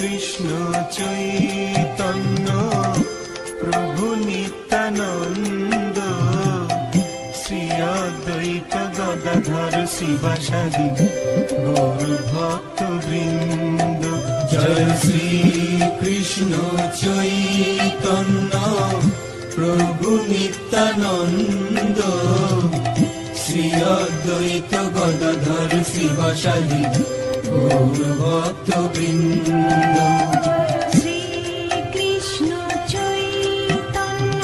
কৃষ্ণ চৈতন্য, প্রভু নিত্যানন্দ শ্রী অদ্বৈত গদাধর শিবাসাদি গৌর ভক্ত বৃন্দ জয় শ্রী কৃষ্ণ চৈতন্য, প্রভু নিত্যানন্দ শ্রী অদ্বৈত গদাধর শিবাসাদি গৌর ভক্ত বৃন্দ শ্রী কৃষ্ণ চৈতন্য,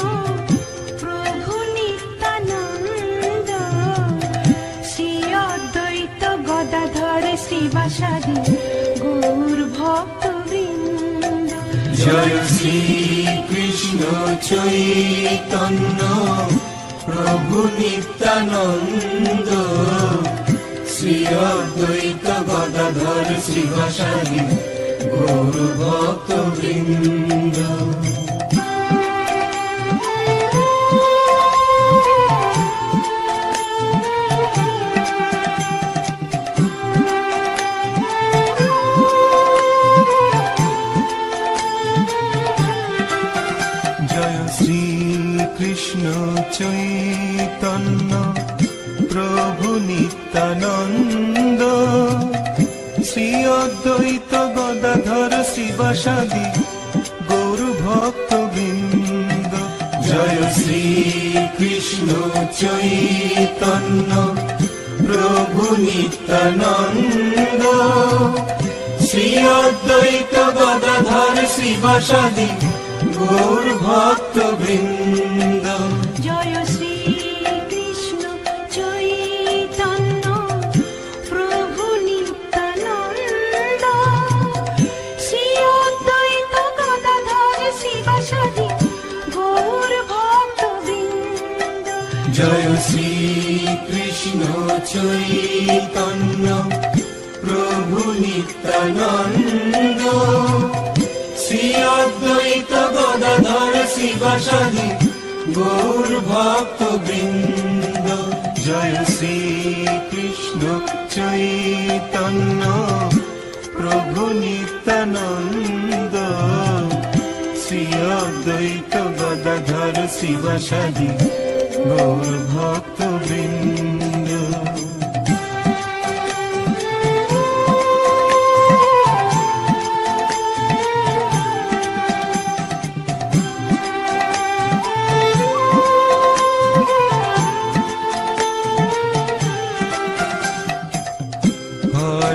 প্রভু নিত্যানন্দ। শ্রী অদ্বৈত গদাধর শ্রীবাসাদি গৌর ভক্ত বৃন্দ জয় শ্রী কৃষ্ণ চৈতন্য, প্রভু নিত্যানন্দ। শ্রী অদ্বৈত গদাধর শিবাসাদি গৌর ভক্ত বৃন্দ অদ্বৈত গদাধর শিবাসাদি গৌর ভক্ত বৃন্দ জয় শ্রী কৃষ্ণ চৈতন্য, প্রভু নিত্যানন্দ। শ্রী অদ্বৈত গদাধর শিবাসাদি গৌর ভক্ত বৃন্দ চৈতন্য প্রভু নিত্যানন্দ শ্রী অদ্বৈত গদাধর শিবাসাদি গৌর ভক্ত বৃন্দ জয় শ্রী কৃষ্ণ চৈতন্য প্রভু নিত্যানন্দ শ্রী অদ্বৈত গদাধর শিবাসাদি গৌর ভক্ত বৃন্দ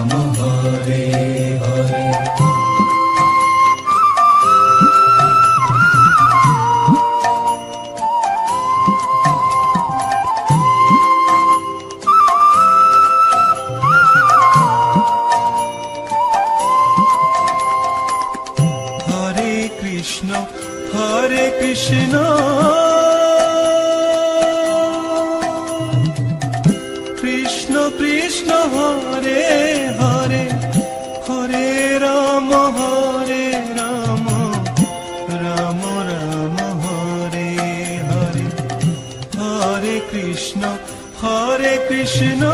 नमो हरे हरे। कृष्ण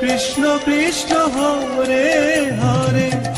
कृष्ण कृष्ण हरे हरे।